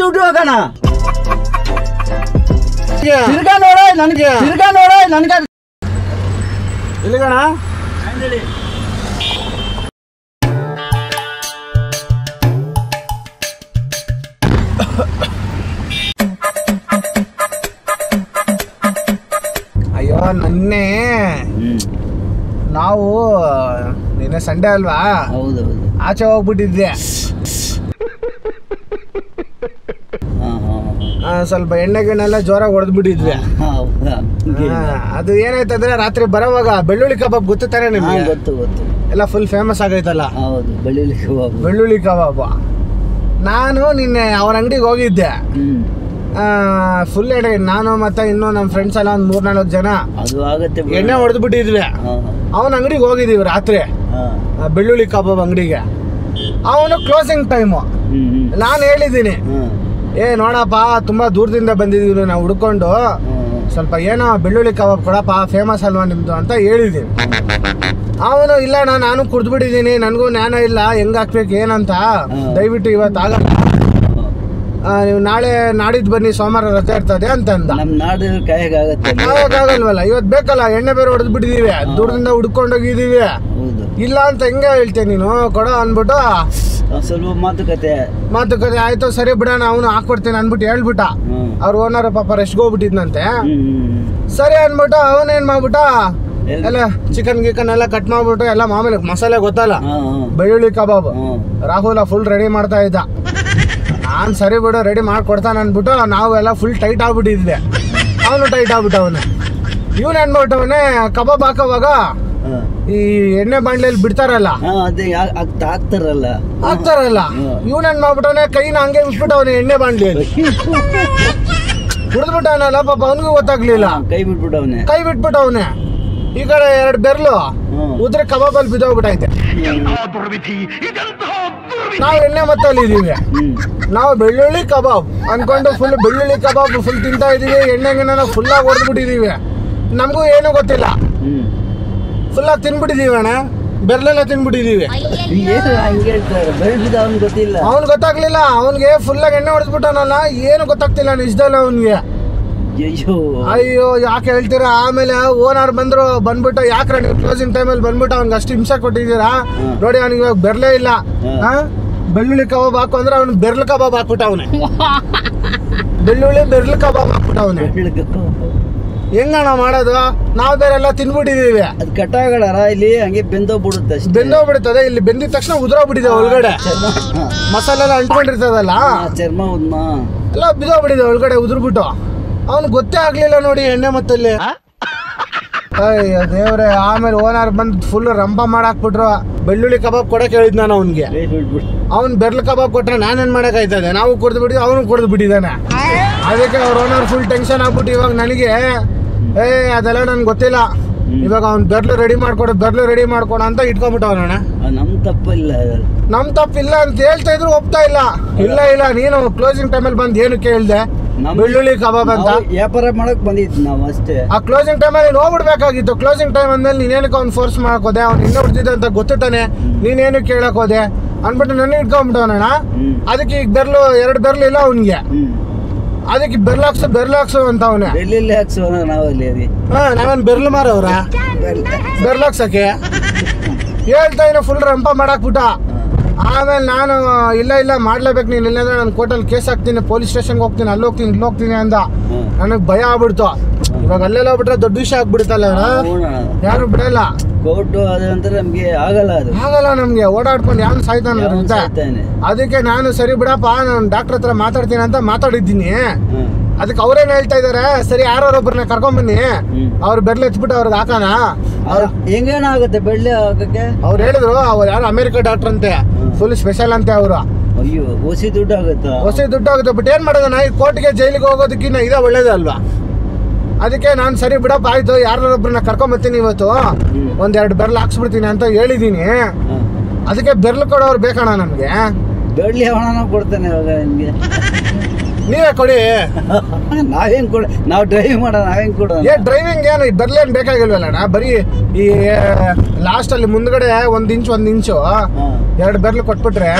ದುಡ್ಡು ಹೋಗೋಣ. ಹೀಗೆ. ತಿರ್ಗಾ ನೋಡ ನನ್ಗೆ ತಿರ್ಗಾ. ನೋಡ ನನ್ಗ ಎಲ್ಲಿಗಣ? ಅಯ್ಯೋ ನನ್ನೇ ನಾವು ನಿನ್ನೆ ಸಂಡೆ ಅಲ್ವಾ? ಹೌದು. ಆಚೆ ಹೋಗ್ಬಿಟ್ಟಿದ್ದೆ ಹಾ ಹಾ ಆ, ಸ್ವಲ್ಪ ಎಣ್ಣೆ ಗಿಣ್ಣೆಲ್ಲ ಜೋರಾಗಿ ಹೊಡೆದ್ಬಿಟ್ಟಿದ್ವಿ ಅದು ಏನಾಯ್ತಂದ್ರೆ ರಾತ್ರಿ ಬರೋವಾಗ ಬೆಳ್ಳುಳ್ಳಿ ಕಬಾಬ್ ಗೊತ್ತು ತಾನೆ ನಿಮ್ಗೆ? ಗೊತ್ತು ಗೊತ್ತು. ಎಲ್ಲ ಫುಲ್ ಫೇಮಸ್ ಆಗೈತಲ್ಲ? ಹೌದು ಬೆಳ್ಳುಳ್ಳಿ ಕಬಾಬ್. ಬೆಳ್ಳುಳ್ಳಿ ಕಬಾಬ್. ನಾನು ನಿನ್ನೆ ಅವ್ರ ಅಂಗಡಿಗೆ ಹೋಗಿದ್ದೆ. ಫುಲ್ ಎಣ್ಣೆ ನಾನು ಮತ್ತೆ ಇನ್ನೂ ನಮ್ಮ ಫ್ರೆಂಡ್ಸ್ ಎಲ್ಲ ಒಂದು ಜನ ಅದು ಆಗತ್ತೆ ಬಿಡು. ಎಣ್ಣೆ ಹೊಡೆದು ಬಿಟ್ಟಿದ್ವಿ. ಅವನ ಅಂಗಡಿಗೆ ಹೋಗಿದ್ದೀವಿ ರಾತ್ರಿ. ಬೆಳ್ಳುಳ್ಳಿ ಕಬಾಬ್ ಅಂಗಡಿಗೆ. ಅವನು ಕ್ಲೋಸಿಂಗ್ ಟೈಮು ನಾನು ಹೇಳಿದ್ದೀನಿ. ಏ, ನೋಡಪ್ಪ, ತುಂಬಾ ದೂರದಿಂದ ಬಂದಿದ್ದೀವಿ ನಾವು ಹುಡ್ಕೊಂಡು. ಸ್ವಲ್ಪ ಏನೋ ಬೆಳ್ಳುಳ್ಳಿ ಕಬಾಬ್ ಕೊಡಪ್ಪ ಫೇಮಸ್ ಅಲ್ವಾ ನಿಮ್ದು ಅಂತ ಹೇಳಿದ್ದೀನಿ ಅವನು, ಇಲ್ಲ ನಾನು ನಾನು ಕುಡ್ದ್ಬಿಟ್ಟಿದ್ದೀನಿ, ನನಗೂ ಜ್ಞಾನ ಇಲ್ಲ, ಹೆಂಗ್ ಹಾಕ್ಬೇಕು, ಏನಂತ. ದಯವಿಟ್ಟು ಇವತ್ತು ಆಗಲ್ಲ. ನೀವು ನಾಳೆ ನಾಡಿದ್ದು ಬನ್ನಿ ಸೋಮವಾರ ರಜೆ ಇರ್ತದೆ ಅಂತಂದ. ನಮ್ ನಾಡು ಕಾಯಗಾಗತ್ತೆ. ಆಗಲ್ವಲ್ಲ ಇವತ್ತು ಬೇಕಲ್ಲ ಎಣ್ಣೆ ಬೇರೆ ಹೊಡೆದು ಬಿಟ್ಟಿದೀವಿ. ದೂರದಿಂದ ಹುಡ್ಕೊಂಡೋಗಿದೀವಿ ಹೌದು. ಇಲ್ಲ ಅಂತ ಹೆಂಗೆ ಹೇಳ್ತೇನೆ ನೀನು? ಕೊಡೋ ಅನ್ಬಿಟ್ಟು ಒಂದ್ ಸ್ವಲ್ಪ ಮಾತುಕತೆ. ಮಾತುಕತೆ ಆಯ್ತು ಸರಿ ಬಿಡೋಣ ಅವನು ಹಾಕ್ಕೊಡ್ತೀನಿ ಅನ್ಬಿಟ್ಟು ಹೇಳ್ಬಿಟ್ಟ. ಅವ್ರ ಓನರ್ ಪಾಪ ರೆಸ್ಟ್ ಹೋಗ್ಬಿಟ್ಟಿದ್ನಂತೆ. ಸರಿ ಅನ್ಬಿಟ್ಟು ಅವನೇನ್ ಮಾಡ್ಬಿಟ್ಟ? ಎಲ್- ಎಲ್ಲ ಚಿಕನ್ ಗಿಕನ್ ಎಲ್ಲ ಕಟ್ ಮಾಡ್ಬಿಟ್ಟು ಎಲ್ಲ ಮಾಮೂಲಿ ಮಸಾಲೆ ಗೊತ್ತಲ್ಲ? ಬೆಳ್ಳುಳ್ಳಿ ಕಬಾಬ್. ರಾಹುಲ ಫುಲ್ ರೆಡಿ ಮಾಡ್ತಾ ಇದ್ದ. ನಾನ್ ಸರಿ ಬಿಡು ರೆಡಿ ಮಾಡ್ಕೊಡ್ತಾನೆ ಅಂದ್ಬಿಟ್ಟು ನಾವೆಲ್ಲ ಫುಲ್ ಟೈಟ್ ಆಗ್ಬಿಟ್ಟಿದ್ದೆ ಅವನು ಟೈಟ್ ಆಗ್ಬಿಟ್ಟವನೆ. ಇವನ್ ಏನ್ಬಿಟ್ಟವನೆ ಕಬಾಬ್ ಹಾಕೋವಾಗ. ಈ ಎಣ್ಣೆ ಬಾಂಡ್ಲೆಯಲ್ಲಿ ಬಿಡ್ತಾರಲ್ಲ? ಹಾಕ್ತಾರಲ್ಲ. ಹಾಕ್ತಾರಲ್ಲ. ಏನ್ ಮಾಡ್ಬಿಟ್ಟವನೆ ಕೈನ ಹಂಗೆ ಬಿಟ್ಬಿಟ್ಟವನೆ ಎಣ್ಣೆ ಬಾಂಡ್ಲಿಯಲ್ಲಿ ಕುಡಿದ್ಬಿಟ್ಟವನಲ್ಲ ಪಾಪ ಅವನಿಗೂ ಗೊತ್ತಾಗ್ಲಿಲ್ಲ. ಕೈ ಬಿಟ್ಬಿಟ್ಟವನೆ. ಕೈ ಬಿಟ್ಬಿಟ್ಟವನೆ. ಈ ಕಡೆ ಎರಡು ಬೆರ್ಲು. ಉದ್ರೆ ಕಬಾಬಲ್ಲಿ ಬಿದ್ದೋಗ್ಬಿಟ್ಟೈತೆ. ನಾವು ಎಣ್ಣೆ ಮತ್ತಲ್ಲಿ ಇದೀವಿ. ನಾವು ಬೆಳ್ಳುಳ್ಳಿ ಕಬಾಬ್ ಅನ್ಕೊಂಡು ಫುಲ್ ಬೆಳ್ಳುಳ್ಳಿ ಕಬಾಬ್ ಫುಲ್ ತಿಂತಾ ಇದೀವಿ ಎಣ್ಣೆ ಗಿಣ್ಣೆನ ಫುಲ್ ಆಗಿ ಹೊಡೆದ್ಬಿಟ್ಟಿದೀವಿ ನಮಗೂ ಏನೂ ಗೊತ್ತಿಲ್ಲ. ಫುಲ್ಲಾಗಿ ಫುಲ್ ಆಗಿ ತಿನ್ಬಿಟ್ಟಿದೀವಿ ಅಣ್ಣ. ಬೆರ್ಲೆಲ್ಲ ತಿನ್ಬಿಟ್ಟಿದೀವಿ. ಅವ್ನು ಗೊತ್ತಾಗ್ಲಿಲ್ಲ. ಅವ್ನಿಗೆ ಫುಲ್ ಆಗಿ ಎಣ್ಣೆ ಹೊಡೆದ್ಬಿಟ್ಟನಲ್ಲ ಏನು ಗೊತ್ತಾಗ್ತಿಲ್ಲ ನಿಜದಲ್ಲ ಅವ್ನಿಗೆ. ಅಯ್ಯೋ ಅಯ್ಯೋ ಯಾಕೆ ಹೇಳ್ತೀರಾ? ಆಮೇಲೆ ಓನರ್ ಬಂದ್ರು ಬಂದ್ಬಿಟ್ಟು ಯಾಕೆ ನೀವು ಕ್ಲೋಸಿಂಗ್ ಟೈಮಲ್ಲಿ ಬಂದ್ಬಿಟ್ಟು ಅವ್ನಿಗೆ ಅಷ್ಟು ಹಿಂಸೆ ಕೊಟ್ಟಿದ್ದೀರಾ. ನೋಡಿ ಅವ್ನಿಗೆ ಇವಾಗ ಬೆರ್ಲೇ ಇಲ್ಲ. ಹಾ? ಬೆಳ್ಳುಳ್ಳಿ ಕಬಾಬ್ ಹಾಕು ಅಂದ್ರೆ ಅವ್ನು ಬೆರ್ಲ್ ಕಬಾಬ್ ಹಾಕ್ಬಿಟ್ಟ ಅವನೇ. ಬೆಳ್ಳುಳ್ಳಿ ಬೆರ್ಲ್ ಕಬಾಬ್ ಹಾಕ್ಬಿಟ್ಟ ಅವನೇ. ಬೆಳ್ಳಿ ಕಬಾಬ್. ಹೆಂಗಣ್ಣ ಮಾಡೋದು? ನಾವು ಬೇರೆ ಎಲ್ಲ ತಿನ್ಬಿಟ್ಟಿದೀವಿ. ಅದು ಕಟ್ಟಾಗಡಾರ ಇಲ್ಲಿ ಹಂಗೆ ಬೆಂದೋಗ್ಬಿಡುತ್ತೆ ಬೆಂದೋಗ್ಬಿಡುತ್ತದೆ. ಬೆಂದೋಗ್ಬಿಡ್ತದೆ ಇಲ್ಲಿ ಬೆಂದಿದ ತಕ್ಷಣ ಉದುರೋಗ್ಬಿಟ್ಟಿದೆ ಒಳಗಡೆ. ಮಸಾಲೆ ಎಲ್ಲ ಅಂಟ್ಕೊಂಡಿರ್ತದಲ್ಲ? ಚರ್ಮ ಉದ್ಮ. ಎಲ್ಲ ಬಿದೋಗ್ಬಿಟ್ಟಿದೆ ಒಳಗಡೆ ಉದುರ್ಬಿಟ್ಟು. ಅವ್ನು ಗೊತ್ತೇ ಆಗ್ಲಿಲ್ಲ ನೋಡಿ ಎಣ್ಣೆ ಮತ್ತಲ್ಲಿ. ಅಯ್ಯೋ ದೇವ್ರೆ ಆಮೇಲೆ ಓನರ್ ಬಂದು ಫುಲ್ ರಂಪ ಮಾಡಾಕ್ಬಿಟ್ರು. ಬೆಳ್ಳುಳ್ಳಿ ಕಬಾಬ್ ಕೊಡಕ್ ಹೇಳಿದ್ ನಾನು ಅವ್ನಿಗೆ. ಅವ್ನು ಬೆರ್ಲ್ ಕಬಾಬ್ ಕೊಟ್ರೆ ನಾನೇನ್ ಮಾಡಕ್ ಆಯ್ತದೆ? ನಾವು ಕುಡ್ದು ಬಿಡಿ ಅವನು ಕುಡ್ದು ಬಿಟ್ಟಿದ್ದಾನೆ. ಅದಕ್ಕೆ ಅವ್ರ ಓನರ್ ಫುಲ್ ಟೆನ್ಷನ್ ಆಗ್ಬಿಟ್ಟು ಇವಾಗ ನನಗೆ ಏ ಅದೆಲ್ಲ ನನ್ಗೆ ಗೊತ್ತಿಲ್ಲ. ಇವಾಗ ಅವ್ನು ಬೆರ್ಲು ರೆಡಿ ಮಾಡ್ಕೊಡು ಬೆರ್ಲು ರೆಡಿ ಮಾಡ್ಕೊಡ ಅಂತ ಇಟ್ಕೊಂಡ್ಬಿಟ್ಟವನಣ್ಣ ನಮ್ ತಪ್ಪಿಲ್ಲ. ನಮ್ ತಪ್ಪಿಲ್ಲ ಅಂತ ಹೇಳ್ತಾ ಇದ್ರು ಒಪ್ತಾ ಇಲ್ಲ. ಇಲ್ಲ ಇಲ್ಲ ನೀನು ಕ್ಲೋಸಿಂಗ್ ಟೈಮಲ್ಲಿ ಬಂದು ಏನು ಕೇಳ್ದೆ? ಬೆಳ್ಳುಳ್ಳಿ ಕಬಾಬ್ ಅಂತ? ವ್ಯಾಪಾರ ಮಾಡಕ್ ಬಂದಿದ್ದು ನಾವು ಅಷ್ಟೇ. ಆ ಕ್ಲೋಸಿಂಗ್ ಟೈಮಲ್ಲಿ ಹೋಗ್ಬಿಡ್ಬೇಕಾಗಿತ್ತು ಕ್ಲೋಸಿಂಗ್ ಟೈಮ್ ಅಂದ್ಮೇಲೆ ನೀನೇನಕ್ಕೆ ಅವ್ನು ಫೋರ್ಸ್ ಮಾಡ್ಕೋದೆ ಹೋದೆ? ಅವ್ನು ಇನ್ನೂ ಹೊಡ್ತಿದ್ದೆ ಅಂತ ಗೊತ್ತಾನೆ ನೀನೇನು ಕೇಳಕ್ ಹೋದೆ? ಅನ್ಬಿಟ್ಟು ನನಗೆ ಇಟ್ಕೊಂಡ್ಬಿಟ್ಟವನಣ್ಣ ಅದಕ್ಕೆ ಈಗ ಬೆರ್ಲು ಎರಡು ಬೆರ್ಲು ಇಲ್ಲ ಅವನಿಗೆ. ಬೆರ್ಲು ಹಾಕ್ಸು ಬೆರ್ಲಾಕ್ಸು ಬೆರ್ಲಾಕ್ಸು ಅಂತ ಅವನೇ. ಬೆಳ್ಳುಳ್ಳಿ ಹಾಕ್ಸು ನಾವಲ್ಲಿ ಹಾ ನಾವೇನು ಬೆರ್ಲು ಮಾರವ್ರ? ಬೆರ್ಲಾಕ್ಸಕ್ಕೆ? ಹೇಳ್ತಾ ಇನ್ನು ಫುಲ್ ರಂಪ ಮಾಡಾಕ್ಬಿಟ್ಟ ಆಮೇಲೆ ನಾನು ಇಲ್ಲ ಇಲ್ಲ ಮಾಡ್ಲೇಬೇಕು ನೀನು ಇಲ್ಲಾಂದ್ರೆ ನಾನು ಕೋರ್ಟಲ್ಲಿ ಕೇಸ್ ಹಾಕ್ತೀನಿ ಪೊಲೀಸ್ ಸ್ಟೇಷನ್ಗೆ ಹೋಗ್ತೀನಿ ಅಲ್ಲಿ ಹೋಗ್ತೀನಿ ಇಲ್ಲಿ ಹೋಗ್ತೀನಿ ಅಂತ. ನನಗೆ ಭಯ ಆಗ್ಬಿಡ್ತು ಇವಾಗ ಅಲ್ಲೆಲ್ಲ ಹೋಗ್ಬಿಟ್ರೆ ದೊಡ್ಡ ವಿಷಯ ಆಗ್ಬಿಡುತ್ತಲ್ಲ. ಯಾರು ಬಿಡಲ್ಲ ಆಗಲ್ಲ ಅದು ಆಗಲ್ಲ ನಮ್ಗೆ ಓಡಾಡ್ಕೊಂಡು ಯಾರು ಸಾಯ್ತಾನ ಅಂತ. ಅದಕ್ಕೆ ನಾನು ಸರಿ ಬಿಡಪ್ಪ ನಾನು ಡಾಕ್ಟರ್ ಹತ್ರ ಮಾತಾಡ್ತೀನಿ ಅಂತ ಮಾತಾಡಿದ್ದೀನಿ. ಅದಕ್ಕೆ ಅವ್ರೇನ್ ಹೇಳ್ತಾ ಇದಾರೆ ಸರಿ ಯಾರೊಬ್ಬರನ್ನ ಕರ್ಕೊಂಬನ್ನಿ. ಬನ್ನಿ ಅವ್ರು ಬೆರ್ಲ್ ಹಚ್ಬಿಟ್ಟು ಅವ್ರಿಗೆ ಹಾಕೋಣ. ಹೆಂಗೇನಾಗುತ್ತೆ ಹೆಂಗೇನ ಆಗುತ್ತೆ ಬೆಳ್ಳಿ ಹಾಕಕ್ಕೆ? ಅವ್ರು ಹೇಳಿದ್ರು ಅವ್ರು ಯಾರು ಅಮೆರಿಕ ಡಾಕ್ಟರ್ ಅಂತೆ. ಫುಲ್ ಸ್ಪೆಷಲ್ ಅಂತೆ ಅವರು. ಅಯ್ಯೋ ಹೊಸಿ ದುಡ್ಡು ಆಗುತ್ತೆ? ಹೊಸಿ ದುಡ್ಡು ಆಗುತ್ತೆ ಬಟ್ ಏನ್ ಮಾಡೋದನ್ನ ಈ ಕೋರ್ಟ್ಗೆ ಜೈಲಿಗೆ ಹೋಗೋದಕ್ಕಿಂತ ಇದೇ ಒಳ್ಳೇದಲ್ವಾ? ಅದಕ್ಕೆ ನಾನು ಸರಿ ಬಿಡಪ್ಪ ಆಯ್ತು ಯಾರೊಬ್ಬರನ್ನ ಕರ್ಕೊಂಬರ್ತೀನಿ ಇವತ್ತು. ಒಂದೆರಡು ಬೆರ್ಲು ಹಾಕ್ಸ್ಬಿಡ್ತೀನಿ ಅಂತ ಹೇಳಿದೀನಿ. ಹ್ಮ್. ಅದಕ್ಕೆ ಬೆರ್ಲು ಕೊಡೋರು ಬೇಕಣ್ಣ ನಮ್ಗೆ ಬೆಳ್ಳಿ ಹಣ ಕೊಡ್ತಾನೆ ಇವಾಗ ನಿಮ್ಗೆ ನೀವೇ ಕೊಡಿ. ನಾವೇನ್ ಕೊಡ ನಾವು ಡ್ರೈವಿಂಗ್ ಮಾಡೋಣ ನಾವೇನ್ ಕೊಡ ಏ ಡ್ರೈವಿಂಗ್ ಏನು ಬರ್ಲೇನ್ ಬೇಕಾಗಿಲ್ವಲ್ಲ ಅಣ್ಣ? ಬರೀ ಈ ಲಾಸ್ಟ್ ಅಲ್ಲಿ ಮುಂದ್ಗಡೆ ಒಂದ್ ಇಂಚ್ ಒಂದ್ ಇಂಚು. ಎರಡು ಬೆರ್ಲು ಕೊಟ್ಬಿಟ್ರೆ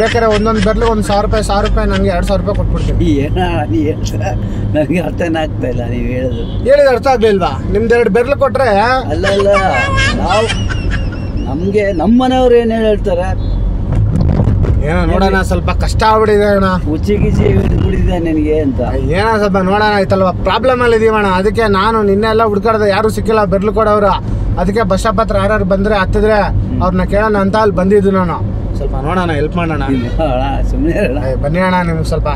ಬೇಕಾದ್ರೆ ಒಂದೊಂದ್ ಬೆರ್ಲು ಒಂದ್ ಸಾವಿರ ರೂಪಾಯಿ ಸಾವಿರ ರೂಪಾಯಿ ನನಗೆ ಎರಡ್ ಸಾವಿರ ರೂಪಾಯಿ ಕೊಟ್ಬಿಡ್ತೀನಿ. ಏನ ನೀ ನನಗೆ ಅರ್ಥನೇ ಆಗ್ತಾ ಇಲ್ಲ ನೀವು ಹೇಳೋದು. ಹೇಳಿದ ಅರ್ಥ ಆಗ್ಲಿಲ್ವಾ ನಿಮ್ದು ಎರಡು ಬೆರ್ಲು ಕೊಟ್ರೆ ಅಲ್ಲ ಅಲ್ಲ ನಾವು ನಮ್ಗೆ ನಮ್ಮ ಮನೆಯವ್ರು ಏನ್ ಹೇಳ್ತಾರೆ? ಏನೋ ನೋಡೋಣ ಸ್ವಲ್ಪ ಕಷ್ಟ ಆಗ್ಬಿಟ್ಟಿದೆ ಅಣ್ಣ. ಉಚ್ಚಿ ಗಿಚ್ಚಿ ಬಿಡಿದೆ ನಿನಗೆ ಅಂತ. ಏನೋ ಸ್ವಲ್ಪ ನೋಡೋಣ ಆಯ್ತಲ್ವಾ ಪ್ರಾಬ್ಲಮ್ ಅಲ್ಲಿ ಇದೀವಣ್ಣ. ಅದಕ್ಕೆ ನಾನು ನಿನ್ನೆ ಎಲ್ಲ ಹುಡ್ಕಾಡ್ದೆ ಯಾರು ಸಿಕ್ಕಿಲ್ಲ ಬೆರ್ಲು ಕೊಡೋರು ಅದಕ್ಕೆ ಬಸ್ ಸ್ಟಾಪ್ ಹತ್ರ ಯಾರು ಬಂದ್ರೆ ಹತ್ತಿದ್ರೆ ಅವ್ರನ್ನ ಕೇಳೋಣ ಅಂತ ಅಲ್ಲಿ ಬಂದಿದ್ದು ನಾನು. ಸ್ವಲ್ಪ ನೋಡೋಣ ಹೆಲ್ಪ್ ಮಾಡೋಣ. ಸುಮ್ಮನೆ ಬನ್ನಿ ಅಣ್ಣ ನಿಮ್ಗೆ ಸ್ವಲ್ಪ.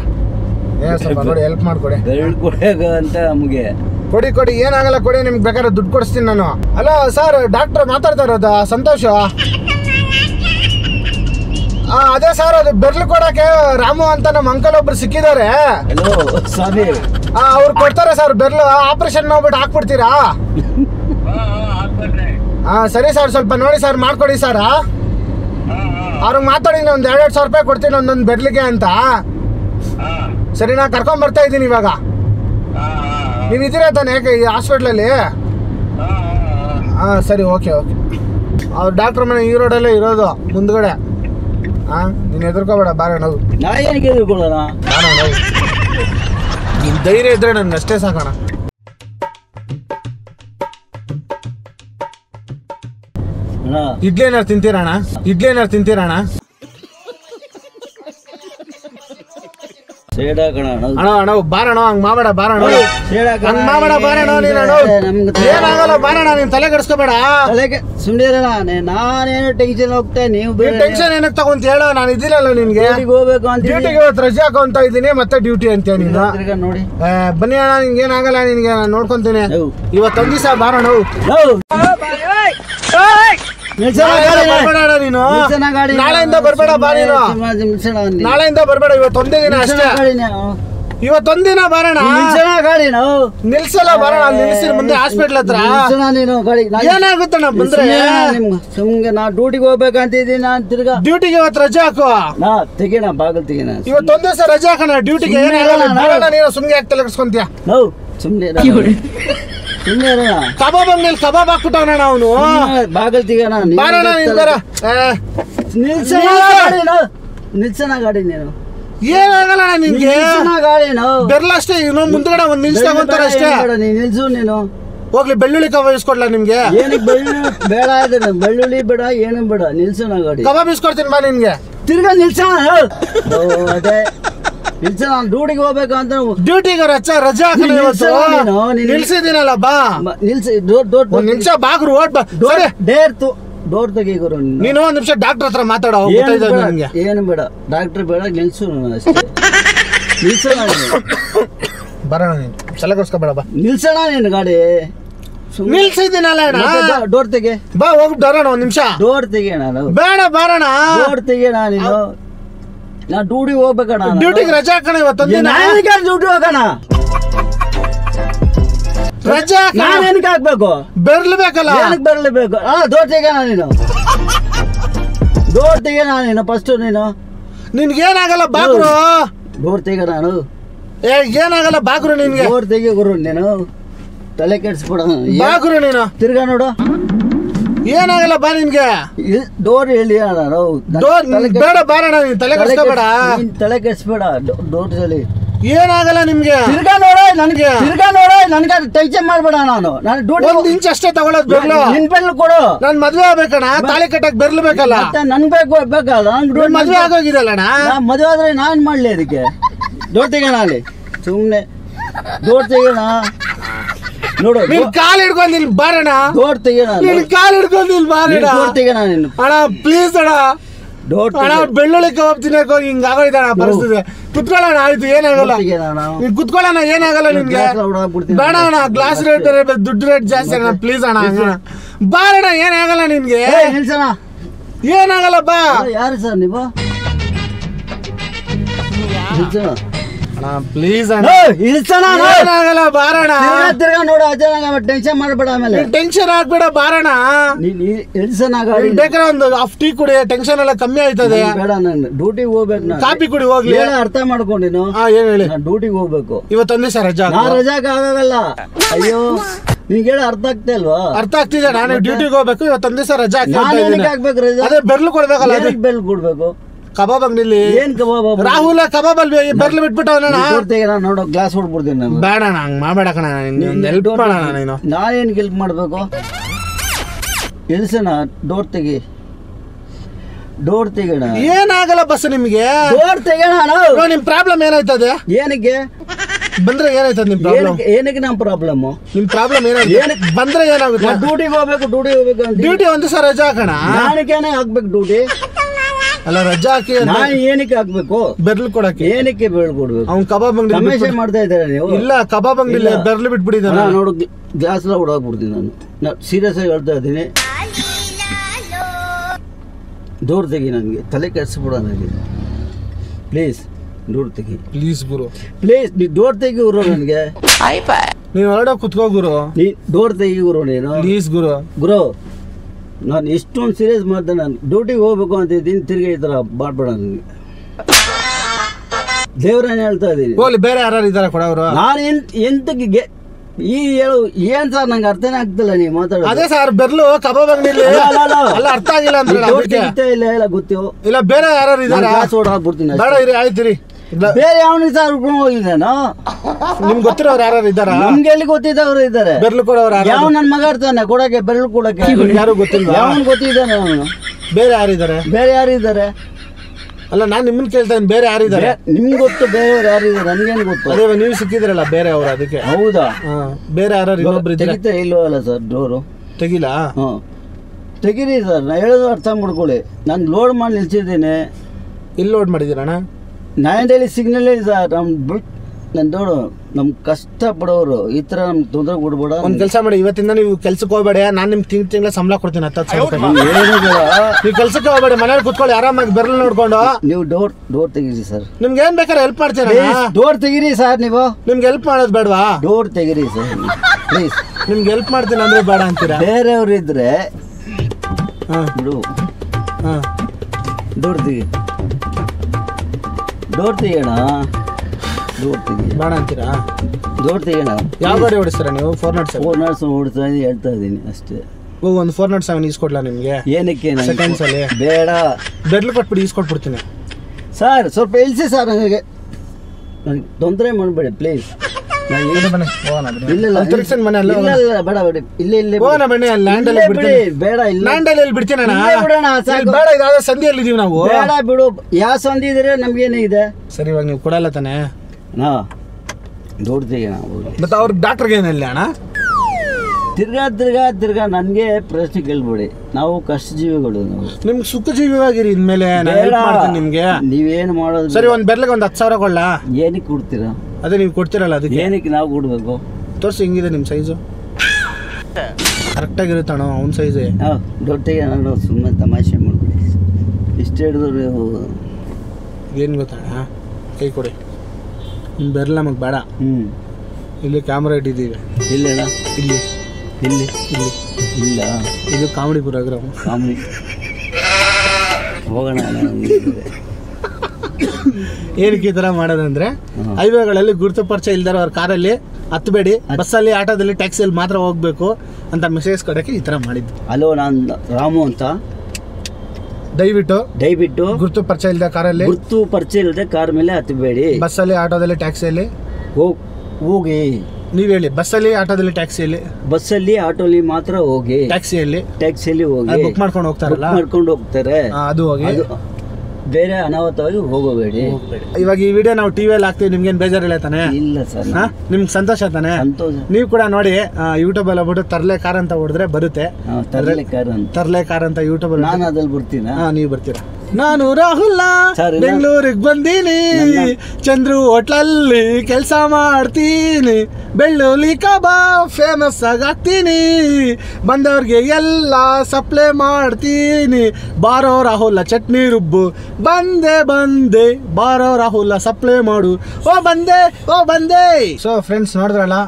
ಏನೋ ಸ್ವಲ್ಪ ನೋಡಿ ಹೆಲ್ಪ್ ಮಾಡ್ಕೊಡಿ. ಅಂತ ನಮಗೆ. ಕೊಡಿ ಕೊಡಿ ಏನಾಗಲ್ಲ ಕೊಡಿ ನಿಮ್ಗೆ ಬೇಕಾದ್ರೆ ದುಡ್ಡು ಕೊಡಿಸ್ತೀನಿ ನಾನು. ಹಲೋ ಸರ್ ಡಾಕ್ಟರ್ ಮಾತಾಡ್ತಾ ಇರೋದು ಸಂತೋಷ್? ಅದೇ ಸರ್ ಅದು ಬೆರ್ಲು ಕೊಡಕ್ಕೆ ರಾಮು ಅಂತ ನಮ್ಮ ಅಂಕಲ್ ಒಬ್ರು ಸಿಕ್ಕಿದ್ದಾರೆ. ಅವ್ರು ಕೊಡ್ತಾರೆ ಸರ್ ಬೆರ್ಲು. ಆಪರೇಷನ್ ಮಾಡ್ಬಿಟ್ಟು ಹಾಕ್ಬಿಡ್ತೀರಾ? ಹಾ ಸರಿ ಸರ್ ಸ್ವಲ್ಪ ನೋಡಿ ಸರ್ ಮಾಡ್ಕೊಡಿ ಸರ್ ಅವ್ರಿಗೆ ಮಾತಾಡಿ ಒಂದು ಎರಡೆರಡು ಸಾವಿರ ರೂಪಾಯಿ ಕೊಡ್ತೀನಿ ಒಂದೊಂದು ಬೆರ್ಲಿಗೆ ಅಂತ. ಸರಿ ನಾ ಕರ್ಕೊಂಡ್ ಬರ್ತಾ ಇದ್ದೀನಿ ಇವಾಗ. ನೀವು ಇದ್ದೀರಾ ತಾನೆ ಈ ಹಾಸ್ಪಿಟ್ಲಲ್ಲಿ ಹಾಂ ಸರಿ ಓಕೆ ಓಕೆ. ಅವ್ರು ಡಾಕ್ಟ್ರ್ ಮನೆ ಈ ರೋಡಲ್ಲೇ ಇರೋದು ಮುಂದ್ಗಡೆ. ನೀನು ಹೆದರ್ಕೋಬೇಡ ಬಾರ ನಾವು ನಾ ಏನಕ್ಕೆ ಎದುರ್ಕೊಳ್ಳೋಣ ಬಾರ ನಾವು ನಿನ್ ಧೈರ್ಯ ಇದ್ರೆ ನನ್ಗೆ ಅಷ್ಟೇ ಸಾಕೋಣ. ಇಡ್ಲಿ ಏನಾರು ತಿಂತೀರಣ್ಣ ಇಡ್ಲಿ ಏನಾರು ತಿಂತೀರಣ್ಣ ಸೇಡ್ ಹಾಕೋಣ ಅಣ್ಣ. ಅಣ್ಣ ಬಾರಣ ಹಂಗ್ ಮಾಬೇಡ ಬಾರಣ. ಹಂಗ್ ಮಾಬೇಡ ಬಾರಣ ನೀನು. ಅಣ್ಣ ಏನಾಗಲ್ಲ ಬಾರಣ ನೀನ್ ತಲೆ ಕೆಡಿಸ್ಕೋಬೇಡ. ತಲೆಗೆ ಸುಮ್ಮನೆ ನಾನೇನು ಟೆನ್ಷನ್ ಹೋಗ್ತೆ ನೀವು ಟೆನ್ಷನ್ ಏನಕ್ಕೆ ತಗೊಂತ? ಹೇಳ ನಾನು ಇದ್ದೀನಲ್ಲ ನಿನ್ಗೆ. ಹೋಗ್ಬೇಕು ಅಂತ ಡ್ಯೂಟಿಗೆ ಇವತ್ತು ರಜೆ ಹಾಕೊಂತ ಇದ್ದೀನಿ ಮತ್ತೆ ಡ್ಯೂಟಿ ಅಂತ ನೀನು. ನೋಡಿ. ಬನ್ನಿ ಅಣ್ಣ ನಿನ್ಗೆ ಏನಾಗಲ್ಲ ನಿನ್ಗೆ ನಾನು ನೋಡ್ಕೊಂತೀನಿ. ಇವತ್ತೊಂದ್ ದಿವಸ ಬಾರಣ ಹೌದು. ನಿಲ್ಸೋಣ ಗಾಡಿನ. ಬರ್ಬೇಡ ಅಣ್ಣ ನೀನು ನಿಲ್ಸೋಣ ಗಾಡಿನ. ನಾಳೆಯಿಂದ ಬರ್ಬೇಡ ಬಾ ನೀನು. ಸುಮ್ನೆ. ನಾಳೆಯಿಂದ ಬರ್ಬೇಡ ಇವತ್ತೊಂದೇ ದಿನ ಅಷ್ಟೇ. ಇವತ್ತೊಂದಿನ ಬರೋಣ. ಗಾಡಿ ನಾವು. ನಿಲ್ಸಲ್ಲ ಬರೋಣ. ನಿಲ್ಸಿ ಮುಂದೆ ಹಾಸ್ಪಿಟ್ಲ್ ಹತ್ರ. ನೀನು ಗಾಡಿ ನಾ- ಏನಾಗುತ್ತಣ್ಣ ಬಂದ್ರೆ? ಸುಮ್ನೆ ಸುಮ್ಗೆ ನಾ ಡ್ಯೂಟಿಗೆ ಹೋಗ್ಬೇಕಂತಿದ್ದೀನಿ ನಾನು ತಿರ್ಗಾ. ಡ್ಯೂಟಿಗೆ ಇವತ್ತು ರಜೆ ಹಾಕುವ? ನಾ ತೆಗಿಣ ಬಾಗಲ್ ತೆಗಿಣ ಇವತ್ತೊಂದೇ ದಿವಸ ರಜೆ ಹಾಕೋಣ. ಡ್ಯೂಟಿಗೆ ಸುಮ್ನೆ ಏನಾಗಲ್ಲ ನಾಳೆ ನೀನು ಸುಮ್ನೆ ಯಾಕೆ ತಲೆಗಿಸ್ಕೊಂತೀಯ ನಾವು ಇರೋಣ ಕಬಾಬ್ ಅಂಗಡಿಯಲ್ಲಿ ಕಬಾಬ್ ಹಾಕ್ಬಿಟ್ಟಣ ಅವನು. ಬಾಗಲ್ ತೆಗಿಯೋಣ ನೀನು ಬಾರಣ ನಿನ್ ನಿಲ್ಸೋಣ ನಿಲ್ಸು. ಗಾಡಿ ನಾವು ನಿಲ್ಸೋಣ ಗಾಡಿ ನೀನು. ಏನಾಗಲ್ಲ ನಿನ್ಗೆ ನಿಲ್ಸೋಣ ಗಾಡಿ ನಾವು ಬೆರ್ಲ ಅಷ್ಟೇ ಇನ್ನೊಂದ್ ಮುಂದ್ಗಡೆ ಒಂದ್ ನಿಲ್ಸ್ ತಗೊಂತಾರ ಅಷ್ಟೇ. ಬೇಡ, ನಿಲ್ಸು ನೀನು. ಹೋಗ್ಲಿ ಬೆಳ್ಳುಳ್ಳಿ ಕಬಾಬ್ ಇಸ್ಕೊಡ್ಲ ನಿಮ್ಗೆ? ಏನಕ್ಕೆ ಬೆಳ್ಳುಳ್ಳಿ? ಬೇಡ ಇದೆ ಬೆಳ್ಳುಳ್ಳಿ ಬೇಡ ಏನು ಬೇಡ. ನಿಲ್ಸೋಣ ಗಾಡಿ. ಕಬಾಬ್ ಇಸ್ಕೊಡ್ತೀನಿ ಬಾ ನಿನ್ಗೆ. ತಿರ್ಗಾ ನಿಲ್ಸೋಣ ಹೇಳು. ನಿಲ್ಸೋಣ ನಾನು ಡ್ಯೂಟಿಗೆ ಹೋಗ್ಬೇಕು ಅಂತ ಡ್ಯೂಟಿಗೆ ರಜೆ ರಜಾ ನೀನ್ ಇವತ್ತು ನಿಲ್ಸು ನಿಲ್ಸಿದ್ದೀನಲ್ಲ ಬಾ. ನಿಲ್ಸಿ ಡೋರ್ ಡೋರ್ ನಿಲ್ಸ ನಿಮಿಷ ಬಾಗ್ರು ಓಟ್ ಬಾ. ಡೋರ್ ಡೇರ್ತು ಡೋರ್ ತೆಗೀಗುರು ನೀನು. ಒಂದ್ ನಿಮಿಷ ಡಾಕ್ಟರ್ ಹತ್ರ ಮಾತಾಡೋ ಏನು ಬೇಡ ನನಗೆ. ಏನು ಬೇಡ. ಡಾಕ್ಟರ್ ಬೇಡ ನಿಲ್ಸು ಅಷ್ಟೇ. ನಿಲ್ಸೋಣ ನೀನು. ಬರೋಣ ನೀನು. ತಲೆಗೋಸ್ಕೊಬೇಡ ಬಾ. ನಿಲ್ಸೋಣ ನೀನು ಗಾಡಿ. ನಿಲ್ಸಿದ್ದೀನಲ್ಲ ಡೋರ್ ತೆಗೆ. ಬಾ ಹೋಗ್ಬಿಟ್ಟು ಬರೋಣ ಒಂದ್ ನಿಮಿಷ. ಡೋರ್ ತೆಗಿಯೋಣ ಬೇಡ ಬರೋಣ. ಡೋರ್ ತೆಗಿಯೋಣ ನೀನು. ನಾ ಡ್ಯೂಟಿ ಹೋಗ್ಬೇಕಣ್ಣ ನಾನು. ಡ್ಯೂಟಿಗೆ ರಜೆ ಹಾಕೋಣ ಇವತ್ತೊಂದಿನ ಡ್ಯೂಟಿ ಹೋಗೋಣ? ರಜೆ ನಾನು ಏನಕ್ಕೆ ಹಾಕ್ಬೇಕು ಬೆರ್ಲ್ಬೇಕಲ್ಲ ಏನಕ್ಕೆ ಬರಲೇಬೇಕು ಹಾ ದೋಟಿಗೆ ನಾನು ನೀನು. ದೋಟಿಗೆ ತೆಗಿಯೋಣ ನೀನು ಫಸ್ಟ್ ನೀನು. ನಿನ್ಗೇನಾಗಲ್ಲ ಬಾಗ್ರು? ತೆಗಿಯೋಣ ನಾನು. ಏ ಏನಾಗಲ್ಲ ಬಾಗ್ರು ನಿನ್ಗೆ? ಡೋರ್ ತೆಗಿ ಗುರು ನೀನು. ತಲೆ ಕೆಡಿಸ್ಬಿಡ. ಬಾಗ್ರು ನೀನು? ತಿರ್ಗಾ ನೋಡು. ಏನಾಗಲ್ಲ ಬಾ ನಿನ್ಗೆ. ಡೋರ್ ಹೇಳಿ ಡೋರ್ ಬೇಡ ಬಾರಣ ನೀನ್ ತಲೆ ಕೆಡಿಸ್ಕೋಬೇಡ. ತಲೆ ಕೆಡಿಸ್ಬೇಡ ಡೋರ್ ಹೇಳಿ ಏನಾಗಲ್ಲ ನಿಮ್ಗೆ? ತಿರ್ಗಾ ನೋಡ ನನ್ಗೆ ತಿರ್ಗಾ ನೋಡ ನನ್ಗೆ ಟೈಚನ್ ಮಾಡ್ಬೇಡ ನಾನು. ನಾನು ಒಂದ್ ಡ್ಯೂಟಿ ಇಂಚ್ ಅಷ್ಟೇ ತಗೊಳೋದ್ ಬೆರ್ಲು. ನಿನ್ ಬೆನ್ನು ಕೊಡು. ನನ್ ಮದ್ವೆ ಆಗ್ಬೇಕಣ್ಣ ತಾಳಿ ಕಟ್ಟಕ್ ಬೆರ್ಲು ಬೇಕಲ್ಲ. ನನ್ ಬೇಕು ಬೇಕಲ್ಲ ನಂಗೆ ನೀನ್ ಮದ್ವೆ ಆಗೋಗಿದಲ್ಲಣ್ಣ ಮದ್ವೆ ಮದುವೆ ಆದ್ರೆ ನಾನ್ ಮಾಡ್ಲಿ ಅದಕ್ಕೆ. ಡೋರ್ ತೆಗೋಣ ಅಲ್ಲಿ. ಸುಮ್ನೆ. ಡೋರ್ ತೆಗೋಣ ನೋಡು ನಿನ್ ಕಾಲ್ ಹಿಡ್ಕೊಂಡ್ ಇಲ್ಲಿ ಬಾರಣ ಡೋರ್ ತೆಗೋಣ ನಿನ್ ಕಾಲ್ ಹಿಡ್ಕೊಂಡ್ ಇಲ್ಲಿ ಬಾರಣ ಡೋರ್ ನೀನು. ಅಣ್ಣ ಪ್ಲೀಸ್ ಅಣ್ಣ. ಡೋರ್ ಅಣ್ಣ ಬೆಳ್ಳುಳ್ಳಿ ಕಬಾಬ್ ತಿನ್ನಕ್ ಹೋಗಿ ಹಿಂಗ್ ಆಗೋಯ್ತಣ್ಣ ಪರಿಸ್ಥಿತಿ. ಕುತ್ಕೊಳ್ಳೋಣ ಆಯ್ತು ಏನಾಗಲ್ಲ. ನೀನ್ ಕುತ್ಕೊಳ್ಳೋಣ ಏನಾಗಲ್ಲ ನಿನ್ಗೆ. ಬೇಡ ಅಣ್ಣ ಗ್ಲಾಸ್ ರೇಟ್ ದುಡ್ಡು ರೇಟ್ ಜಾಸ್ತಿ ಅಣ್ಣ. ಪ್ಲೀಸ್ ಅಣ್ಣ ಬಾರಣ ಏನಾಗಲ್ಲ ನಿನ್ಗೆ. ಏನಾಗಲ್ಲ ಬಾ. ಯಾರು ಸರ್ ನೀವು? ಪ್ಲೀಸ್ ಇಳಿಸೋಣ ಬಾರಣ ತಿರ್ಗಾ ನೋಡು ಅಜ್ಜ ಟೆನ್ಷನ್ ಮಾಡಬೇಡ ಆಮೇಲೆ. ಟೆನ್ಷನ್ ಆಗ್ಬೇಡ ಬಾರಣ ನೀ ಇಳಿಸೋಣ ಬೇಕಾದ್ರೆ ಒಂದು ಹಾಫ್ ಟೀ ಕುಡಿ ಟೆನ್ಷನ್ ಎಲ್ಲ ಕಮ್ಮಿ ಆಯ್ತದೆ. ಬೇಡ ನಾನು ಡ್ಯೂಟಿಗೆ ಹೋಗ್ಬೇಕು ನಾನು. ಕಾಪಿ ಕುಡಿ ಹೋಗ್ಲಿ. ಹೇಳ ಅರ್ಥ ಮಾಡ್ಕೊಂಡಿನು ಹಾ ಏನ್ ಹೇಳಿ? ನಾನು ಡ್ಯೂಟಿಗೆ ಹೋಗ್ಬೇಕು. ಇವತ್ತೊಂದು ಸರ್ ರಜಾ ನಾ. ರಜಾಕ್ ಆಗಲ್ಲ. ಅಯ್ಯೋ ನಿನ್ಗೆ ಹೇಳ ಅರ್ಥ ಆಗ್ತಾ ಇಲ್ವಾ? ಅರ್ಥ ಆಗ್ತಿದೆ ನಾನು ಡ್ಯೂಟಿಗೆ ಹೋಗ್ಬೇಕು ಇವತ್ತೊಂದು ಸರ್ ರಜಾ. ಹಾಕ್ಬೇಕು ರಜಾ? ಅದೇ ಬೆರ್ಲು ಕೊಡ್ಬೇಕಲ್ಲ ಬೆರ್ಲು ಕೊಡ್ಬೇಕು? ಕಬಾಬ್ ಅಂಗಡಿಲಿ ಏನ್ ಕಬಾಬ್ ರಾಹುಲ್ ಕಬಾಬ್ ಅಲ್ಲಿ ಬರ್ಲಿ ಬಿಟ್ಬಿಟ್ಟು ಅವನಣ್ಣ ತೆಗೆ ನಾನು ನೋಡೋ ಗ್ಲಾಸ್ ಹೊಡ್ಬಿಡ್ತೀನಿ ನಾನು. ಬೇಡ ಹಂಗ್ ಮಾಡಬೇಡ ಕಣ ಹೆಲ್ಪ್ ಮಾಡೋಣ ನೀನು. ನಾನೇನ್ ಹೆಲ್ಪ್ ಮಾಡಬೇಕು? ಇಳಿಸೋಣ ಡೋರ್ ತೆಗಿ. ಡೋರ್ ತೆಗೋಣ. ಏನಾಗಲ್ಲ ಬಸ್ ನಿಮ್ಗೆ? ಡೋರ್ ತೆಗೋಣ ನಿಮ್ ಪ್ರಾಬ್ಲಮ್ ಏನಾಯ್ತದೆ? ಏನಕ್ಕೆ? ಬಂದ್ರೆ ಏನಾಯ್ತದ ನಿಮ್ ಪ್ರಾಬ್ಲಮ್ ಏನಕ್ಕೆ ನಮ್ ನಮ್ಮ ಪ್ರಾಬ್ಲಮ್ ನಿಮ್ ಪ್ರಾಬ್ಲಮ್ ಏನಾಯ್ತು ಬಂದ್ರೆ ಏನಾಗುತ್ತೆ? ಡ್ಯೂಟಿಗೆ ಹೋಗ್ಬೇಕು ಡ್ಯೂಟಿ ಹೋಗ್ಬೇಕು ಡ್ಯೂಟಿ ಒಂದು ಸರ್ ರಜಾ ಹಾಕೋಣ. ನಾನಕ್ಕೇನೆ ಹಾಕ್ಬೇಕು ಡ್ಯೂಟಿ ಅಲ್ಲ ರಜಾ ಹಾಕಿ ನಾನು ಏನಕ್ಕೆ ಹಾಕ್ಬೇಕು? ಬೆರ್ಲು ಕೊಡಕ್ಕೆ. ಏನಕ್ಕೆ ಬೆರಳು ಕೊಡ್ಬೇಕು? ಅವ್ನು ಕಬಾಬ್ ಅಂಗಡಿ ತಮಾಷೆ ಮಾಡ್ತಾ ಇದ್ದಾರೆ ನೀವು? ಇಲ್ಲ ಕಬಾಬ್ ಅಂಗಡಿ ಬೆರ್ಲು ಬಿಟ್ಬಿಟ್ಟಿದ್ದಾನ. ನಾನು ನೋಡು ಗ್ಲಾಸ್ ಎಲ್ಲ ಹೊಡೋಗ್ಬಿಡ್ತೀನಿ ನಾನು. ನಾನು ಸೀರಿಯಸ್ ಆಗಿ ಹೇಳ್ತಾ ಇದ್ದೀನಿ. ದೂರ ತೆಗಿ ನನಗೆ. ತಲೆ ಕೆಡಿಸ್ಬಿಡ ನನಗೆ. ಪ್ಲೀಸ್ ದೂರ ತೆಗಿ. Please Guru. ಪ್ಲೀಸ್ ನೀ ದೂರ ತೆಗಿ ಗುರು ನನಗೆ. ನೀನು ಹೊರಡೋ ಕುತ್ಕೋ ಗುರು. ನೀ ದೂರ ತೆಗಿ ಗುರು ನೀನು. ಪ್ಲೀಸ್ ಗುರು. ಗುರು ನಾನು ಎಷ್ಟೊಂದು ಸೀರಿಯಸ್ ಮಾಡ್ದೆ ನಾನು ಡ್ಯೂಟಿಗೆ ಹೋಗ್ಬೇಕು ಅಂತ ಇದ್ದೀನಿ ತಿರುಗಿ ಈ ಥರ ಮಾಡ್ಬೇಡ ನನಗೆ. ದೇವ್ರನ್ನ ಹೇಳ್ತಾ ಇದ್ದೀನಿ. ಹೋಗ್ಲಿ ಬೇರೆ ಯಾರು ಇದ್ದಾರೆ ಕೂಡ ಅವರು? ನಾನು ಎಂತ ಎಂತಕ್ಕೆ ಗೆ- ಈ ಹೇಳು ಏನ್ ಸರ್ ನಂಗೆ ಅರ್ಥನೇ ಆಗ್ತಿಲ್ಲ ನೀವು ಮಾತಾಡೋದು. ಅದೇ ಸರ್ ಬೆರ್ಲು ಕಬಾಬ್ ಅಂಗಡಿಲಿ. ಅಲ್ಲ, ಅರ್ಥ ಆಗಿಲ್ಲ ಅಂದ್ರೆ ಇಲ್ಲ ಇಲ್ಲ ಗೊತ್ತು ಇಲ್ಲ ಬೇರೆ ಯಾರು ಇದ್ದಾರೆ? ಸೋಡ್ ಹಾಕ್ಬಿಡ್ತೀನಿ ಬೇಡ ಇರಿ ಆಯ್ತಿರಿ ಬೇರೆ ಅವನಿಗೆ ಸರ್ ಹುಡ್ಕೊಂಡು ಹೋಗಿದ್ದಾನು ನಿಮ್ಗೆ ಗೊತ್ತಿರೋರು ಯಾರು ಇದ್ದಾರೆ? ನಮ್ಗೆ ಎಲ್ಲಿ ಗೊತ್ತಿದ್ದವ್ರು ಇದ್ದಾರೆ. ಬೆರ್ಲು ಕೊಡೋರು ಯಾವ ನನ್ನ ಮಗ ಇರ್ತಾನೆ ಕೊಡಕ್ಕೆ ಬೆರಳು ಕೊಡಕ್ಕೆ. ಯಾರು ಗೊತ್ತಿಲ್ಲ ಯಾವನು ಗೊತ್ತಿದ್ದಾನೆ ಅವನು? ಬೇರೆ ಯಾರಿದ್ದಾರೆ ಬೇರೆ ಯಾರು ಇದ್ದಾರೆ? ಅಲ್ಲ ನಾನು ನಿಮ್ಮನ್ನ ಕೇಳ್ತಾ ಇದ್ದೀನಿ ಬೇರೆ ಯಾರಿದ್ದಾರೆ ನಿಮ್ಗೆ ಗೊತ್ತು ಬೇರೆಯವ್ರು ಯಾರಿದ್ದಾರೆ ನನಗೇನು ಗೊತ್ತು? ಅದೇ ನೀವು ಸಿಕ್ಕಿದ್ರಲ್ಲ ಬೇರೆ ಅವರು ಅದಕ್ಕೆ. ಹೌದಾ? ಹಾ ಬೇರೆ ಯಾರು ಇನ್ನೊಬ್ರು ತೆಗಿತಾ ಇಲ್ಲವಲ್ಲ ಅಲ್ಲ ಸರ್ ಡೋರು? ತೆಗಿಲ? ಹಾಂ. ತೆಗೀರಿ ಸರ್ ನಾ ಹೇಳೋದು ಅರ್ಥ ಮಾಡ್ಕೊಳ್ಳಿ. ನಾನು ಲೋಡ್ ಮಾಡಿ ನಿಲ್ಸಿದ್ದೀನಿ. ಇಲ್ಲಿ ಲೋಡ್ ಮಾಡಿದ್ದೀರಣ್ಣ? ನಾಯಂಡಲ್ಲಿ ಸಿಗ್ನಲ್ ಸರ್ ನಮ್ಮ ಬಿಟ್ ನನ್ನ ನೋಡು ನಮ್ಮ ಕಷ್ಟ ಪಡೋರು ಈ ಥರ ನಮ್ಗೆ ತೊಂದರೆ ಕೊಡ್ಬೇಡ. ಒಂದ್ ಕೆಲಸ ಮಾಡಿ ಇವತ್ತಿಂದ ನೀವು ಕೆಲ್ಸಕ್ಕೆ ಹೋಗ್ಬೇಡ ನಾನ್ ನಿಮ್ ತಿಂಗ್ ತಿಂಗಳ ಸಂಬಳ ಕೊಡ್ತೀನಿ ಹತ್ತು ಸಾವಿರ ರೂಪಾಯಿ. ನೀವು ನೀವು ಕೆಲ್ಸಕ್ಕೆ ಹೋಗ್ಬೇಡ ಮನೇಲಿ ಕುತ್ಕೊಳ್ಳಿ ಆರಾಮಾಗಿ ಬೆರಳು ನೋಡ್ಕೊಂಡು. ನೀವು ಡೋರ್ ಡೋರ್ ತೆಗೀರಿ ಸರ್ ನಿಮ್ಗೆ ಏನ್ ಬೇಕಾದ್ರೆ ಹೆಲ್ಪ್ ಮಾಡ್ತೀನಿ ಡೋರ್ ತೆಗೀರಿ ಸರ್ ನೀವು. ನಿಮ್ಗೆ ಹೆಲ್ಪ್ ಮಾಡೋದು ಬೇಡವಾ? ಡೋರ್ ತೆಗೀರಿ ಸರ್ ಪ್ಲೀಸ್ ನಿಮ್ಗೆ ಹೆಲ್ಪ್ ಮಾಡ್ತೀನಿ ಅಂದ್ರೆ ಬೇಡ ಅಂತೀರಾ? ಬೇರೆಯವ್ರು ಇದ್ರೆ ಹಾ. ಬಿಡು. ಹಾ. ಡೋರ್ ತೆಗಿ ಡೋರ್ ತೆಗಿಯೋಣ ಡೋರ್ ತೆಗಿ ಬೇಡ ಅಂತೀರಾ? ಡೋರ್ ತೆಗಿಯೋಣ ಯಾವ ಗಾಡಿ ಓಡಿಸ್ತೀರಾ ನೀವು? ಫೋರ್ ನಾಟ್ ಸೆವೆನ್ ಫೋರ್ ನಾಟ್ಸ್ ಓಡಿಸ್ತಾ ಇದ್ದೀನಿ ಹೇಳ್ತಾ ಇದ್ದೀನಿ ಅಷ್ಟೇ. ಹೋಗಿ ಒಂದು ಫೋರ್ ನಾಟ್ ಸೆವೆನ್ ಈಸ್ಕೊಡ್ಲಾ ನಿಮಗೆ? ಏನಕ್ಕೆ ಸೆಕೆಂಡ್ ಸಲ. ಅಲ್ಲಿ ಬೇಡ. ಬೆರ್ಲು ಕೊಟ್ಬಿಟ್ಟು ಈಸ್ಕೊಟ್ಬಿಡ್ತೀನಿ. ಸರ್ ಸ್ವಲ್ಪ ಇಳಿಸಿ ಸರ್ ನನಗೆ. ನನಗೆ ತೊಂದರೆ ಮಾಡಬೇಡಿ ಪ್ಲೀಸ್ ಸಂಧಿಯಲ್ಲಿ ಇದೀವಿ ನಾವು. ಬೇಡ ಬಿಡು. ಯಾವ ಸಂಧಿ ಇದ್ರೆ ಸರಿ ಇವಾಗ ನೀವು ಕೊಡಲ್ಲ ತಾನೆ? ಹಾ ದೊಡ್ಡದಿಗೆ ನಾವು ಮತ್ತೆ ಅವ್ರ ಡಾಕ್ಟರ್ಗೆ ಏನಿಲ್ಲ ಅಣ್ಣ? ತಿರ್ಗಾ ತಿರ್ಗಾ ತಿರ್ಗಾ ನನಗೆ ಪ್ರಶ್ನೆ ಕೇಳ್ಬೇಡಿ. ನಾವು ಕಷ್ಟಜೀವಿಗಳು ನಾವು. ನಿಮ್ಗೆ ಸುಖ ಜೀವಿವಾಗಿರಿ ಇನ್ಮೇಲೆ ನಿಮ್ಗೆ. ನೀವೇನು ಮಾಡೋದು ಸರಿ ಒಂದ್ ಬೆರ್ಲಿಗೆ ಒಂದ್ ಹತ್ತು ಸಾವಿರ ಕೊಳ್ಳ ಏನಕ್ಕೆ ಕೊಡ್ತೀರಾ? ಅದೇ ನೀವು ಕೊಡ್ತೀರಲ್ಲ ಅದಕ್ಕೆ? ಏನಕ್ಕೆ ನಾವು ಕೊಡ್ಬೇಕು? ತೋರಿಸಿ ಹೆಂಗಿದೆ ನಿಮ್ಮ ಸೈಜು ಕರೆಕ್ಟಾಗಿರುತ್ತೆ ಅಣ್ಣ ಅವ್ನ ಸೈಜೇ ಹಾಂ ದೊಡ್ಡಗೆ ನಾನು ಸುಮ್ಮನೆ ತಮಾಷೆ ಮಾಡ್ಬಿಡಿ. ಇಷ್ಟು ಹಿಡಿದ್ರು ಏನು ಗೊತ್ತಣ್ಣ? ಕೈ ಕೊಡಿ. ನಿಮ್ಮ ಬೆರಳು ನಮಗೆ ಬೇಡ. ಹ್ಞೂ ಇಲ್ಲಿ ಕ್ಯಾಮ್ರಾ ಇಟ್ಟಿದ್ದೀವಿ. ಇಲ್ಲಣ್ಣ ಇಲ್ಲಿ. ಇಲ್ಲಿ? ಇಲ್ಲಿ. ಇಲ್ಲ. ಇದು ಕಾಮಿಡಿ ಪ್ರೋಗ್ರಾಮ್ ಕಾಮಿಡಿ. ಹೋಗೋಣ. ಏನಕ್ಕೆ ಈ ಥರ ಮಾಡೋದಂದ್ರೆ. ಹೈವೇಗಳಲ್ಲಿ ಗುರುತು ಪರಿಚಯ ಇಲ್ದಾರ ಅವ್ರ ಕಾರಲ್ಲಿ ಹತ್ತಬೇಡಿ ಬಸ್ಸಲ್ಲಿ ಆಟೋದಲ್ಲಿ ಟ್ಯಾಕ್ಸಿಯಲ್ಲಿ ಮಾತ್ರ ಹೋಗ್ಬೇಕು ಅಂತ ಮೆಸೇಜ್ ಕೊಡೋಕ್ಕೆ ಈ ಥರ ಮಾಡಿದ್ದು. ಹಲೋ ನಾನು ರಾಮು ಅಂತ. ದಯವಿಟ್ಟು ದಯವಿಟ್ಟು ಗುರುತು ಪರಿಚಯ ಇಲ್ದ ಕಾರಲ್ಲಿ ಗುರುತು ಪರಿಚಯ ಇಲ್ಲದೆ ಕಾರ್ ಮೇಲೆ ಹತ್ತಬೇಡಿ ಬಸ್ಸಲ್ಲಿ ಆಟೋದಲ್ಲಿ ಟ್ಯಾಕ್ಸಿಯಲ್ಲಿ? ಹೋಗ್ ಹೋಗಿ. ನೀವ್ ಹೇಳಿ ಬಸ್ಸಲ್ಲಿ ಆಟೋದಲ್ಲಿ ಟ್ಯಾಕ್ಸಿಯಲ್ಲಿ? ಬಸ್ಸಲ್ಲಿ ಆಟೋಲಿ ಮಾತ್ರ ಹೋಗಿ. ಟ್ಯಾಕ್ಸಿಯಲ್ಲಿ? ಟ್ಯಾಕ್ಸಿಯಲ್ಲಿ ಹೋಗಿ. ಬುಕ್ ಮಾಡ್ಕೊಂಡು ಹೋಗ್ತಾರಲ್ಲ? ಮಾಡ್ಕೊಂಡು ಹೋಗ್ತಾರೆ. ಅದು ಹೋಗಿ. ಬೇರೆ ಅನಾಹುತವಾಗಿ ಹೋಗಬೇಡಿ. ಇವಾಗ ಈ ವಿಡಿಯೋ ನಾವು ಟಿವಿಯಲ್ಲಿ ಹಾಕ್ತೀವಿ ನಿಮ್ಗೇನು ಬೇಜಾರಿಲ್ಲ ತಾನೆ? ಇಲ್ಲ ಸರ್. ಹಾ? ನಿಮ್ಗೆ ಸಂತೋಷ ತಾನೆ? ಸಂತೋಷ. ನೀವು ಕೂಡ ನೋಡಿ ಯೂಟ್ಯೂಬಲ್ಲಿ ಹೋಗ್ಬಿಟ್ಟು ತರ್ಲೆ ಕಾರ್ ಅಂತ ಹೊಡೆದ್ರೆ ಬರುತ್ತೆ. ಹಾ, ತರಲೆ ಕಾರ್ ಅಂತ. ತರ್ಲೆ ಕಾರ್ ಅಂತ ಯೂಟ್ಯೂಬಲ್ಲಿ ನಾನು ಅದ್ರಲ್ಲಿ ಬರ್ತೀನ? ಹಾ ನೀವು ಬರ್ತೀರಾ. ನಾನು ರಾಹುಲ್. ಬೆಂಗಳೂರಿಗೆ ಬಂದೀನಿ. ಚಂದ್ರು ಹೋಟ್ಲಲ್ಲಿ ಕೆಲಸ ಮಾಡ್ತೀನಿ. ಬೆಳ್ಳುಳ್ಳಿ ಕಬಾಬ್ ಫೇಮಸ್ ಆಗಾಗ್ತೀನಿ ಬಂದವ್ರಿಗೆ ಎಲ್ಲ ಸಪ್ಲೈ ಮಾಡ್ತೀನಿ. ಬಾರೋ ರಾಹುಲ ಚಟ್ನಿ ರುಬ್ಬು. ಬಂದೆ ಬಂದೆ. ಬಾರೋ ರಾಹುಲ ಸಪ್ಲೈ ಮಾಡು. ಓ ಬಂದೆ ಓ ಬಂದೆ. ಸೊ ಫ್ರೆಂಡ್ಸ್ ನೋಡಿದ್ರಲ್ಲ?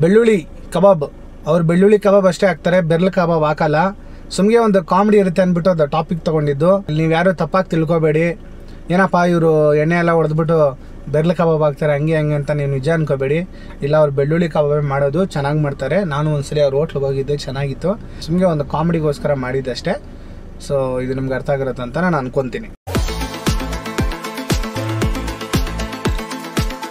ಬೆಳ್ಳುಳ್ಳಿ ಕಬಾಬ್. ಅವ್ರು ಬೆಳ್ಳುಳ್ಳಿ ಕಬಾಬ್ ಅಷ್ಟೇ ಹಾಕ್ತಾರೆ ಬೆರ್ಲ್ ಕಬಾಬ್ ಹಾಕಲ್ಲ. ಸುಮ್ಗೆ ಒಂದು ಕಾಮಿಡಿ ಇರುತ್ತೆ ಅಂದ್ಬಿಟ್ಟು ಅದು ಟಾಪಿಕ್ ತಗೊಂಡಿದ್ದು. ನೀವು ಯಾರು ತಪ್ಪಾಗಿ ತಿಳ್ಕೊಬೇಡಿ. ಏನಪ್ಪ ಇವರು ಎಣ್ಣೆ ಎಲ್ಲ ಹೊಡೆದ್ಬಿಟ್ಟು ಬೆರ್ಲ ಕಬಾಬ್ ಹಾಕ್ತಾರೆ, ಹಂಗೆ ಹಂಗೆ ಅಂತ ನೀವು ನಿಜ ಅನ್ಕೋಬೇಡಿ. ಇಲ್ಲ ಅವ್ರು ಬೆಳ್ಳುಳ್ಳಿ ಕಬಾಬ್ ಮಾಡೋದು, ಚೆನ್ನಾಗಿ ಮಾಡ್ತಾರೆ. ನಾನು ಒಂದ್ಸಲಿ ಅವ್ರ ಹೋಟ್ಲಿಗೆ ಹೋಗಿದ್ದೆ, ಚೆನ್ನಾಗಿತ್ತು. ಸುಮ್ಗೆ ಒಂದು ಕಾಮಿಡಿಗೋಸ್ಕರ ಮಾಡಿದ್ದಷ್ಟೇ ಸೊ ಇದು ನಿಮ್ಗೆ ಅರ್ಥ ಆಗಿರುತ್ತೆ ಅಂತ ನಾನು ಅನ್ಕೊಂತೀನಿ.